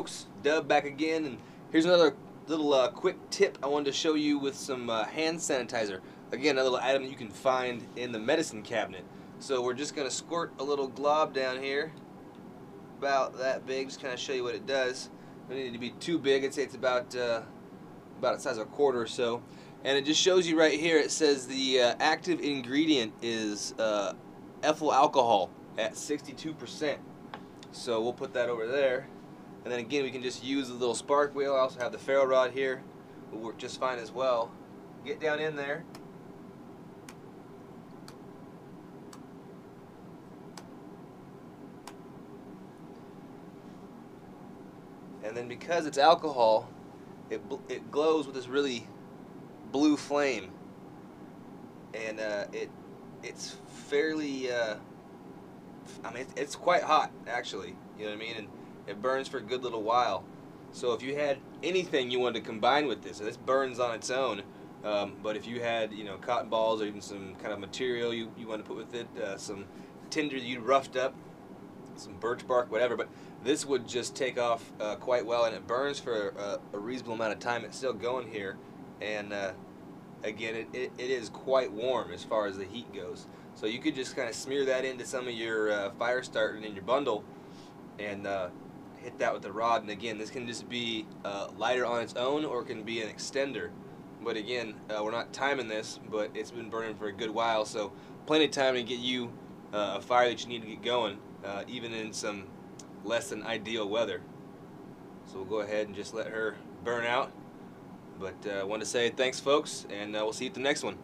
folks, Dub back again, and here's another little uh, quick tip I wanted to show you with some uh, hand sanitizer. Again, a little item you can find in the medicine cabinet. So we're just going to squirt a little glob down here, about that big, just kind of show you what it does. It doesn't need to be too big, I'd say it's about, uh, about the size of a quarter or so. And it just shows you right here, it says the uh, active ingredient is uh, ethyl alcohol at 62%. So we'll put that over there. And then again, we can just use the little spark wheel. I also have the ferro rod here. Will work just fine as well. Get down in there. And then because it's alcohol, it, it glows with this really blue flame. And uh, it it's fairly uh, I mean, it's quite hot, actually. You know what I mean? And it burns for a good little while. So if you had anything you wanted to combine with this, this burns on its own. Um, but if you had, you know, cotton balls or even some kind of material you, you want to put with it, uh, some tinder you roughed up, some birch bark, whatever. But this would just take off uh, quite well, and it burns for a, a, reasonable amount of time. It's still going here, and uh, again, it, it, it is quite warm as far as the heat goes. So you could just kind of smear that into some of your uh, fire starting in your bundle and uh, hit that with the rod. And again, this can just be uh, lighter on its own or it can be an extender. But again, uh, we're not timing this, but it's been burning for a good while, so plenty of time to get you uh, a fire that you need to get going, uh, even in some less than ideal weather. So we'll go ahead and just let her burn out. But I want to say thanks, folks, and we'll see you at the next one.